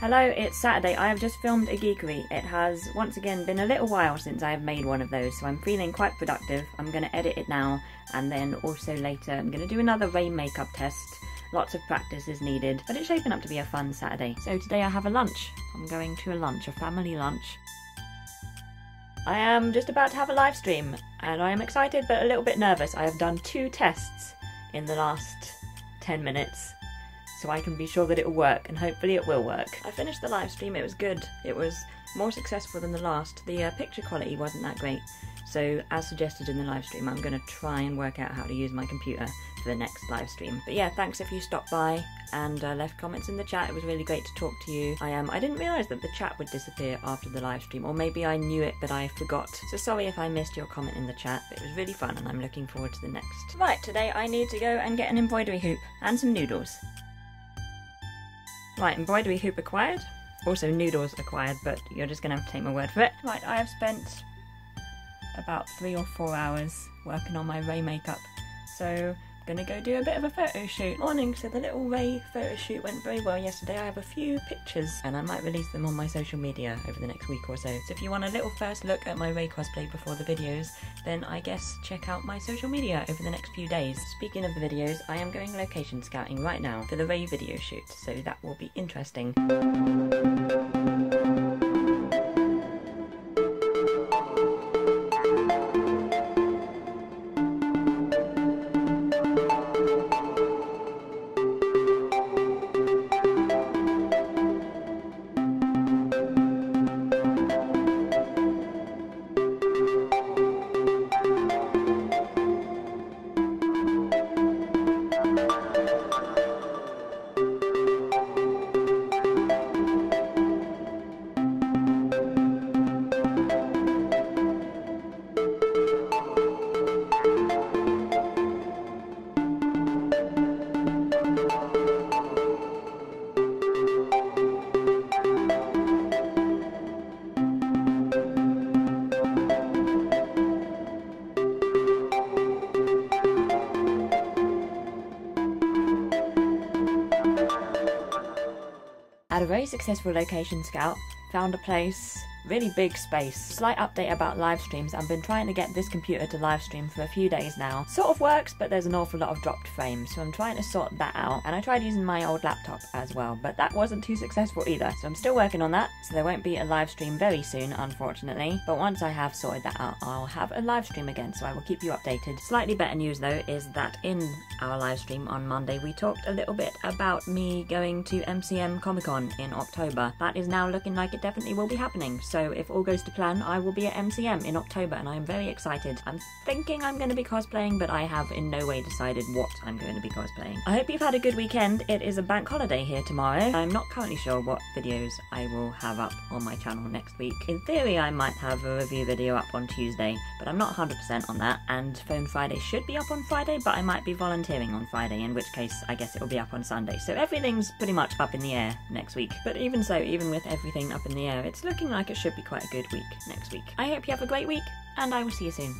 Hello, it's Saturday. I have just filmed a geekery. It has once again been a little while since I have made one of those, so I'm feeling quite productive. I'm going to edit it now, and then also later I'm going to do another Rey makeup test. Lots of practice is needed, but it's shaping up to be a fun Saturday. So today I have a lunch. I'm going to a lunch, a family lunch. I am just about to have a live stream, and I am excited but a little bit nervous. I have done two tests in the last 10 minutes so I can be sure that it will work, and hopefully it will work. I finished the live stream, it was good. It was more successful than the last. The uh, picture quality wasn't that great, so as suggested in the live stream, I'm going to try and work out how to use my computer for the next live stream. But yeah, thanks if you stopped by and uh, left comments in the chat. It was really great to talk to you. I um, I didn't realise that the chat would disappear after the live stream, or maybe I knew it but I forgot. So sorry if I missed your comment in the chat, it was really fun and I'm looking forward to the next. Right, today I need to go and get an embroidery hoop and some noodles. Right, embroidery hoop acquired. Also noodles acquired, but you're just going to have to take my word for it. Right, I have spent about three or four hours working on my Rey makeup. So gonna go do a bit of a photo shoot. Morning, so the little Rey photo shoot went very well yesterday. I have a few pictures and I might release them on my social media over the next week or so. So if you want a little first look at my Rey cosplay before the videos, then I guess check out my social media over the next few days. Speaking of the videos, I am going location scouting right now for the Rey video shoot, so that will be interesting. Had a very successful location scout, found a place really big space. Slight update about live streams. I've been trying to get this computer to live stream for a few days now. Sort of works, but there's an awful lot of dropped frames, so I'm trying to sort that out. And I tried using my old laptop as well, but that wasn't too successful either. So I'm still working on that, so there won't be a live stream very soon, unfortunately. But once I have sorted that out, I'll have a live stream again, so I will keep you updated. Slightly better news though is that in our live stream on Monday, we talked a little bit about me going to MCM Comic Con in October. That is now looking like it definitely will be happening. So if all goes to plan, I will be at MCM in October and I am very excited. I'm thinking I'm going to be cosplaying, but I have in no way decided what I'm going to be cosplaying. I hope you've had a good weekend. It is a bank holiday here tomorrow. I'm not currently sure what videos I will have up on my channel next week. In theory, I might have a review video up on Tuesday, but I'm not 100% on that. And Phone Friday should be up on Friday, but I might be volunteering on Friday, in which case I guess it will be up on Sunday. So everything's pretty much up in the air next week. But even so, even with everything up in the air, it's looking like it should be quite a good week next week. I hope you have a great week, and I will see you soon.